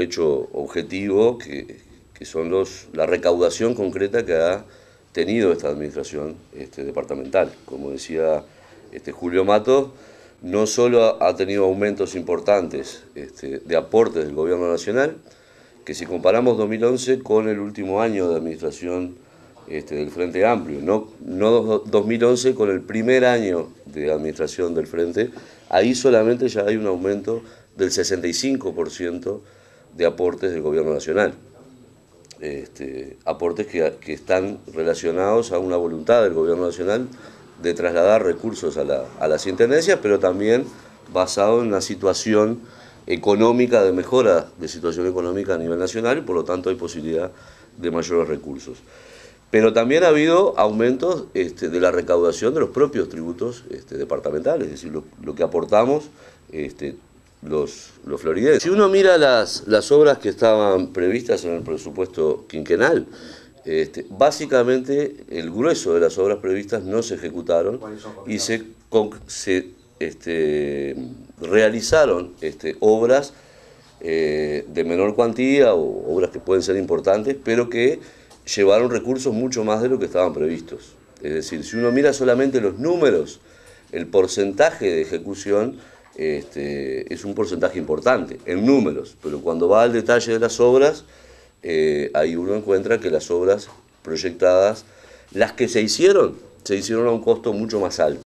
hecho objetivo que, son los, la recaudación concreta que ha tenido esta administración este, departamental. Como decía este, Julio Mato, no solo ha tenido aumentos importantes este, de aportes del gobierno nacional, que si comparamos 2011 con el último año de administración este, del Frente Amplio, no, no 2011 con el primer año de administración del Frente, ahí solamente ya hay un aumento del 65% de aportes del Gobierno Nacional. Este, aportes que, que, están relacionados a una voluntad del Gobierno Nacional de trasladar recursos a, la, a las intendencias, pero también basado en una situación económica, de mejora de situación económica a nivel nacional y por lo tanto hay posibilidad de mayores recursos. Pero también ha habido aumentos este, de la recaudación de los propios tributos este, departamentales, es decir, lo, que aportamos este, los, los floridenses. Si uno mira las, las obras que estaban previstas en el presupuesto quinquenal, este, básicamente el grueso de las obras previstas no se ejecutaron y se, se este, realizaron este, obras eh, de menor cuantía o obras que pueden ser importantes, pero que llevaron recursos mucho más de lo que estaban previstos. Es decir, si uno mira solamente los números, el porcentaje de ejecución este, es un porcentaje importante, en números, pero cuando va al detalle de las obras, eh, ahí uno encuentra que las obras proyectadas, las que se hicieron, se hicieron a un costo mucho más alto.